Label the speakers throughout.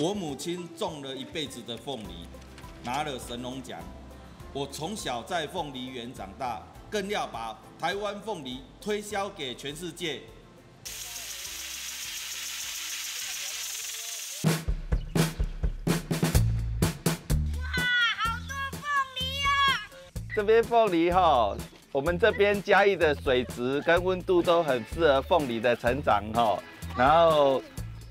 Speaker 1: 我母亲种了一辈子的凤梨，拿了神农奖。我从小在凤梨园长大，更要把台湾凤梨推销给全世界。
Speaker 2: 这边凤梨哈，我们这边嘉义的水质跟温度都很适合凤梨的成长哈。然后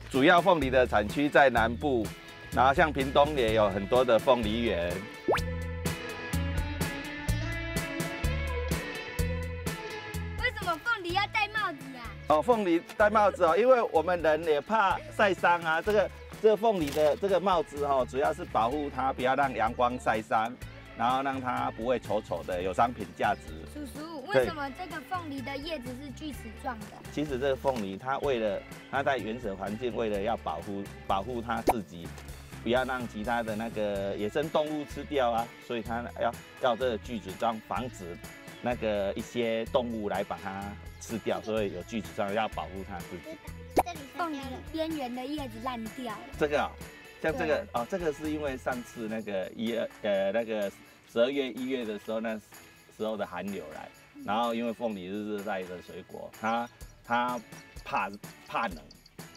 Speaker 2: 主要凤梨的产区在南部，然后像屏东也有很多的凤梨园。
Speaker 3: 为什么凤梨要戴帽子啊？
Speaker 2: 哦，凤梨戴帽子哦，因为我们人也怕晒伤啊。这个这个凤梨的这个帽子哦，主要是保护它，不要让阳光晒伤。然后让它不会丑丑的，有商品价值。
Speaker 3: 叔叔，为什么这个凤梨的叶子是锯齿状的？
Speaker 2: 其实这个凤梨，它为了它在原始环境，为了要保护保护它自己，不要让其他的那个野生动物吃掉啊，所以它要要这个锯齿状，防止那个一些动物来把它吃掉，所以有锯齿状要保护它自己。
Speaker 3: 凤梨边缘的叶子烂掉了。
Speaker 2: 这个，像这个哦，这个是因为上次那个一呃那个。十二月、一月的时候，那时候的寒流来，然后因为凤梨是热带的水果，它它怕怕冷，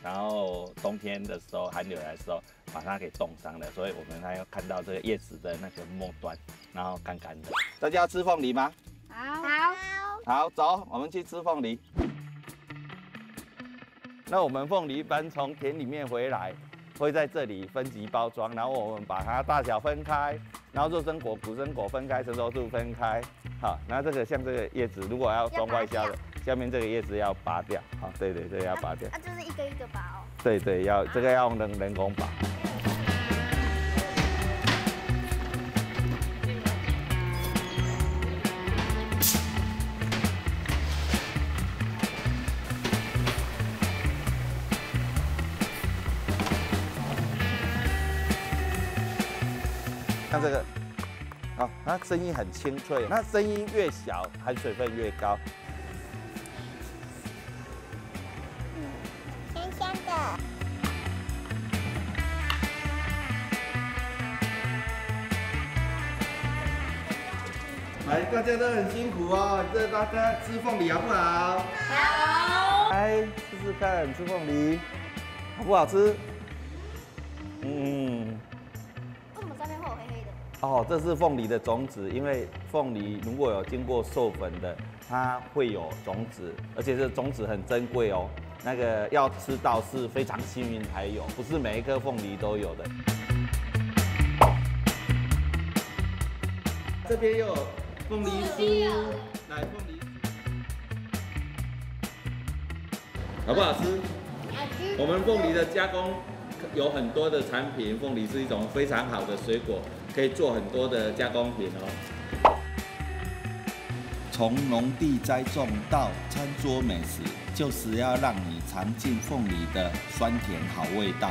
Speaker 2: 然后冬天的时候寒流来的时候，把它给冻伤了，所以我们还要看到这个叶子的那个末端，然后干干的。大家要吃凤梨吗？
Speaker 3: 好，
Speaker 2: 好，好，走，我们去吃凤梨。那我们凤梨一般从田里面回来。会在这里分级包装，然后我们把它大小分开，然后肉生果、骨生果分开，成熟度分开。好，那这个像这个叶子，如果要装外销的，下面这个叶子要拔掉。好，对对对，要拔掉。
Speaker 3: 啊，就是一个一个拔哦。
Speaker 2: 对对，要这个要用人人工拔。看这个，好，它声音很清脆，那声音越小，含水分越高。
Speaker 3: 香香的。
Speaker 2: 来，大家都很辛苦哦，这大家吃凤梨好不好？
Speaker 3: 好。
Speaker 2: 来试试看，吃凤梨好不好吃？嗯。哦，这是凤梨的种子，因为凤梨如果有经过授粉的，它会有种子，而且这种子很珍贵哦。那个要吃到是非常幸运才有，不是每一颗凤梨都有的。这边有凤梨酥，来凤梨，好不好吃？
Speaker 3: 好吃。
Speaker 1: 我们凤梨的加工有很多的产品，凤梨是一种非常好的水果。可以做很多的加工品哦。从农地栽种到餐桌美食，就是要让你尝尽凤梨的酸甜好味道。